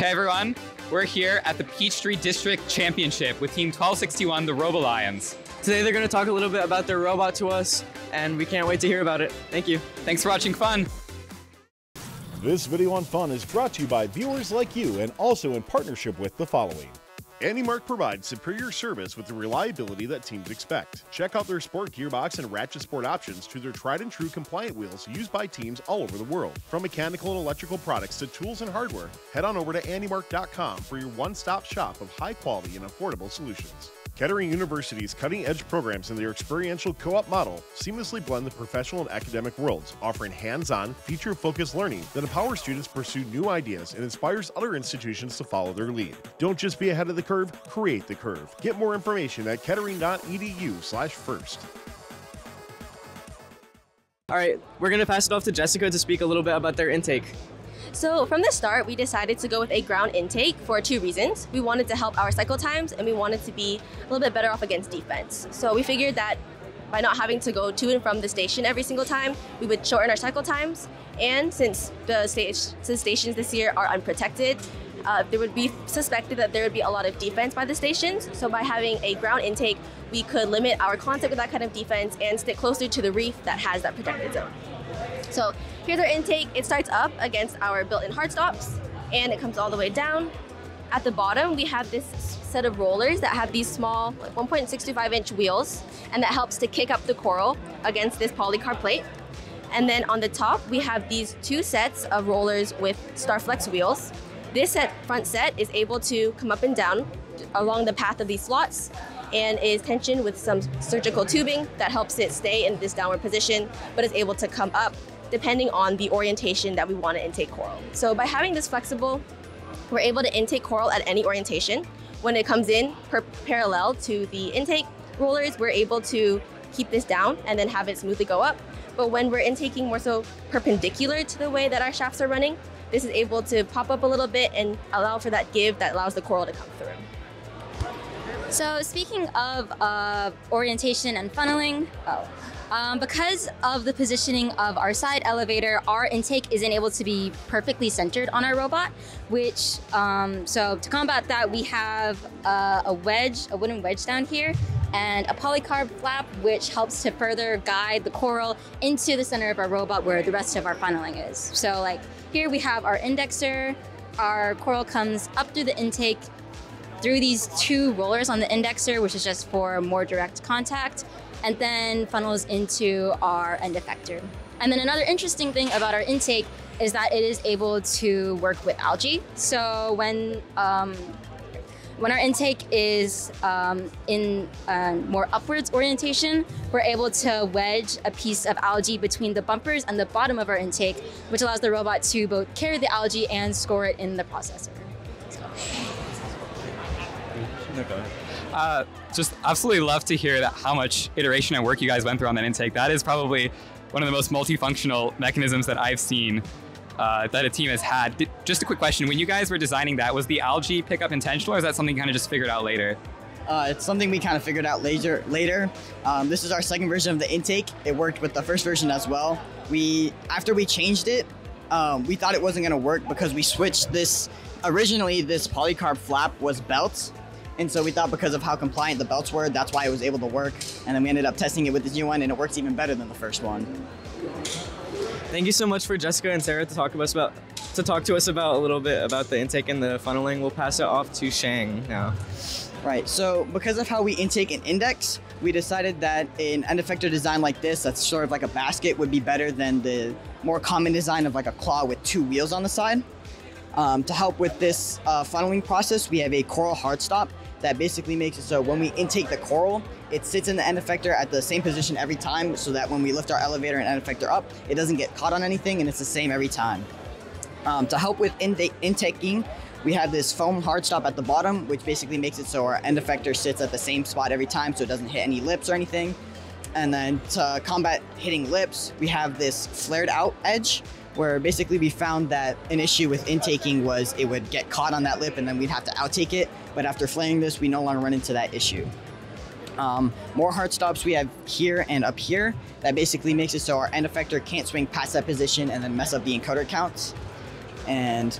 Hey everyone, we're here at the Peachtree District Championship with Team 1261, the Robo Lions. Today they're going to talk a little bit about their robot to us, and we can't wait to hear about it. Thank you. Thanks for watching Fun. This video on fun is brought to you by viewers like you and also in partnership with the following. AndyMark provides superior service with the reliability that teams expect. Check out their sport gearbox and ratchet sport options to their tried and true compliant wheels used by teams all over the world. From mechanical and electrical products to tools and hardware, head on over to andymark.com for your one stop shop of high quality and affordable solutions. Kettering University's cutting edge programs and their experiential co op model seamlessly blend the professional and academic worlds, offering hands on, feature focused learning that empowers students to pursue new ideas and inspires other institutions to follow their lead. Don't just be ahead of the curve, create the curve. Get more information at kettering.edu/slash first. All right, we're going to pass it off to Jessica to speak a little bit about their intake. So from the start, we decided to go with a ground intake for two reasons. We wanted to help our cycle times and we wanted to be a little bit better off against defense. So we figured that by not having to go to and from the station every single time, we would shorten our cycle times. And since the, stations this year are unprotected, uh, there would be suspected that there would be a lot of defense by the stations. So by having a ground intake, we could limit our contact with that kind of defense and stick closer to the reef that has that protected zone. So here's our intake. It starts up against our built-in hard stops and it comes all the way down. At the bottom, we have this set of rollers that have these small like 1.65 inch wheels and that helps to kick up the coral against this polycarb plate. And then on the top, we have these two sets of rollers with Starflex wheels. This set, front set is able to come up and down along the path of these slots and is tensioned with some surgical tubing that helps it stay in this downward position, but is able to come up depending on the orientation that we want to intake coral. So by having this flexible, we're able to intake coral at any orientation. When it comes in per parallel to the intake rollers, we're able to keep this down and then have it smoothly go up. But when we're intaking more so perpendicular to the way that our shafts are running, this is able to pop up a little bit and allow for that give that allows the coral to come through. So speaking of uh, orientation and funneling, oh, um, because of the positioning of our side elevator, our intake isn't able to be perfectly centered on our robot, which, um, so to combat that, we have uh, a wedge, a wooden wedge down here, and a polycarb flap, which helps to further guide the coral into the center of our robot where the rest of our funneling is. So like here we have our indexer, our coral comes up through the intake, through these two rollers on the indexer, which is just for more direct contact, and then funnels into our end effector. And then another interesting thing about our intake is that it is able to work with algae. So when um, when our intake is um, in a more upwards orientation, we're able to wedge a piece of algae between the bumpers and the bottom of our intake, which allows the robot to both carry the algae and score it in the processor. So. Uh, just absolutely love to hear that how much iteration and work you guys went through on that intake. That is probably one of the most multifunctional mechanisms that I've seen uh, that a team has had. Did, just a quick question: When you guys were designing that, was the algae pickup intentional, or is that something you kind of just figured out later? Uh, it's something we kind of figured out later. Later, um, this is our second version of the intake. It worked with the first version as well. We after we changed it, um, we thought it wasn't going to work because we switched this. Originally, this polycarb flap was belts, and so we thought because of how compliant the belts were, that's why it was able to work. And then we ended up testing it with this new one, and it works even better than the first one. Thank you so much for Jessica and Sarah to talk to us about to talk to us about a little bit about the intake and the funneling. We'll pass it off to Shang now. Right. So because of how we intake and index, we decided that an end effector design like this, that's sort of like a basket, would be better than the more common design of like a claw with two wheels on the side. Um, to help with this uh, funneling process, we have a coral hard stop that basically makes it so when we intake the coral, it sits in the end effector at the same position every time so that when we lift our elevator and end effector up, it doesn't get caught on anything and it's the same every time. Um, to help with in- intaking, we have this foam hard stop at the bottom, which basically makes it so our end effector sits at the same spot every time so it doesn't hit any lips or anything. And then to combat hitting lips, we have this flared out edge, where basically we found that an issue with intaking was it would get caught on that lip and then we'd have to outtake it. But after flaying this, we no longer run into that issue. Um, more hard stops we have here and up here. That basically makes it so our end effector can't swing past that position and then mess up the encoder counts. And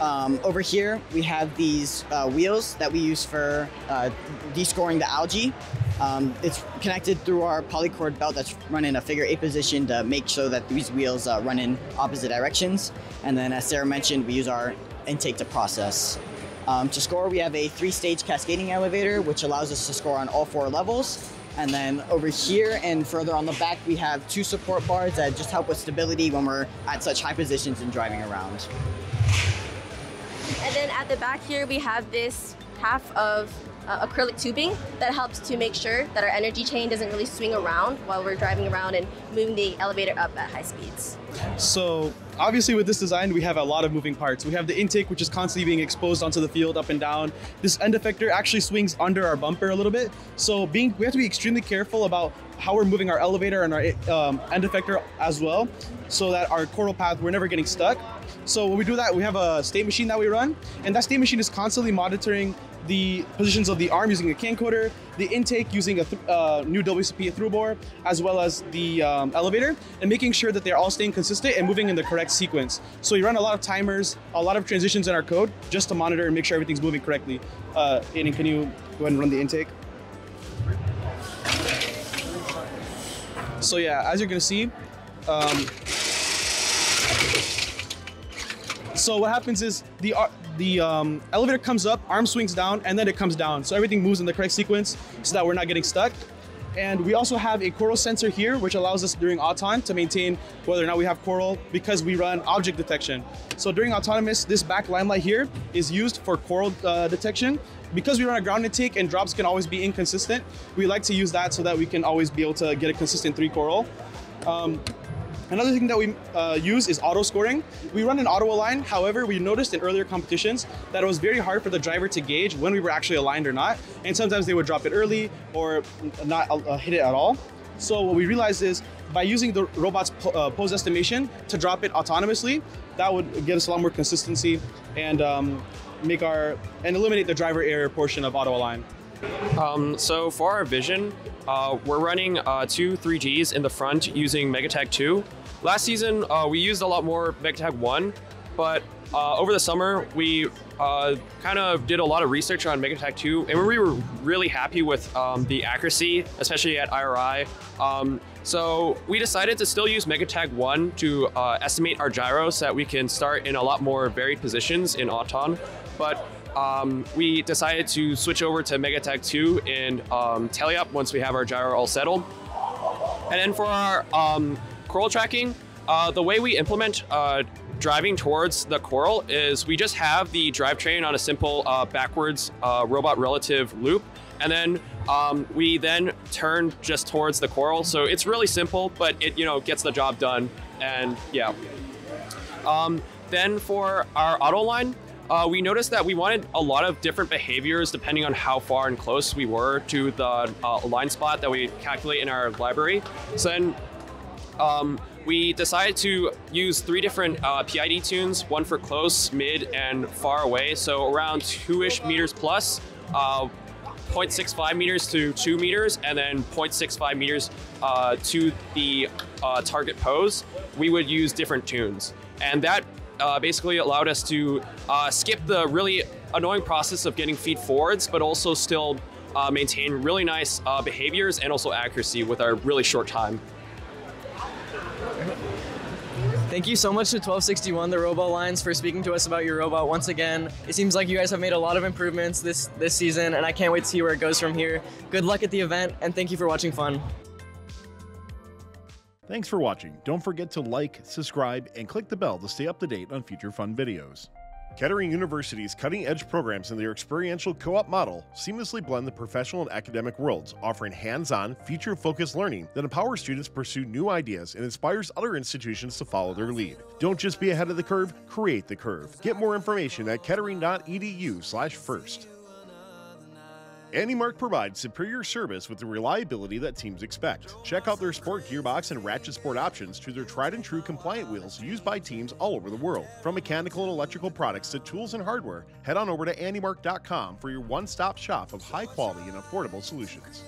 Um, over here, we have these uh, wheels that we use for uh, descoring the algae. Um, it's connected through our polycord belt that's run in a figure eight position to make sure that these wheels uh, run in opposite directions. And then, as Sarah mentioned, we use our intake to process. Um, to score, we have a three-stage cascading elevator, which allows us to score on all four levels. And then over here and further on the back, we have two support bars that just help with stability when we're at such high positions and driving around. And then at the back here, we have this half of uh, acrylic tubing that helps to make sure that our energy chain doesn't really swing around while we're driving around and moving the elevator up at high speeds. So obviously with this design, we have a lot of moving parts. We have the intake, which is constantly being exposed onto the field up and down. This end effector actually swings under our bumper a little bit. So being, we have to be extremely careful about how we're moving our elevator and our um, end effector as well, so that our coral path, we're never getting stuck. So when we do that, we have a state machine that we run, and that state machine is constantly monitoring the positions of the arm using a CANcoder, the intake using a th uh, new WCP through bore, as well as the um, elevator, and making sure that they're all staying consistent and moving in the correct sequence. So you run a lot of timers, a lot of transitions in our code just to monitor and make sure everything's moving correctly. Uh, Aiden, can you go ahead and run the intake? So yeah, as you're gonna see, um, so what happens is the the um, elevator comes up, arm swings down, and then it comes down. So everything moves in the correct sequence so that we're not getting stuck. And we also have a coral sensor here, which allows us during Auton to maintain whether or not we have coral because we run object detection. So during autonomous, this back limelight here is used for coral uh, detection. Because we run a ground intake and drops can always be inconsistent, we like to use that so that we can always be able to get a consistent three coral. Um, Another thing that we uh, use is auto scoring. We run an auto align. However, we noticed in earlier competitions that it was very hard for the driver to gauge when we were actually aligned or not. And sometimes they would drop it early or not uh, hit it at all. So what we realized is by using the robot's po uh, pose estimation to drop it autonomously, that would get us a lot more consistency and um, make our and eliminate the driver error portion of auto align. Um, so for our vision, uh, we're running uh, two 3Gs in the front using Megatag 2. Last season, uh, we used a lot more Megatag 1, but uh, over the summer, we uh, kind of did a lot of research on Megatag 2, and we were really happy with um, the accuracy, especially at IRI. Um, so we decided to still use Megatag 1 to uh, estimate our gyros so that we can start in a lot more varied positions in Auton. But um, we decided to switch over to Megatag 2 in um, Teleop once we have our gyro all settled. And then for our um, coral tracking, uh, the way we implement uh, driving towards the coral is we just have the drivetrain on a simple uh, backwards uh, robot relative loop. And then um, we then turn just towards the coral. So it's really simple, but it you know gets the job done. And yeah. Um, then for our auto align, uh, we noticed that we wanted a lot of different behaviors depending on how far and close we were to the uh, line spot that we calculate in our library. So then um, we decided to use three different uh, PID tunes, one for close, mid, and far away. So around two-ish meters plus, uh, 0.65 meters to 2 meters, and then 0.65 meters uh, to the uh, target pose, we would use different tunes. And that uh, basically allowed us to uh, skip the really annoying process of getting feedforwards, but also still uh, maintain really nice uh, behaviors and also accuracy with our really short time. Thank you so much to 1261 the Robo Lions for speaking to us about your robot once again. It seems like you guys have made a lot of improvements this this season and I can't wait to see where it goes from here. Good luck at the event and thank you for watching fun. Thanks for watching. Don't forget to like, subscribe, and click the bell to stay up to date on future fun videos. Kettering University's cutting edge programs and their experiential co op model seamlessly blend the professional and academic worlds, offering hands on, feature focused learning that empowers students to pursue new ideas and inspires other institutions to follow their lead. Don't just be ahead of the curve, create the curve. Get more information at kettering.edu/slash first. AndyMark provides superior service with the reliability that teams expect. Check out their sport gearbox and ratchet sport options to their tried and true compliant wheels used by teams all over the world. From mechanical and electrical products to tools and hardware, head on over to AndyMark.com for your one stop shop of high quality and affordable solutions.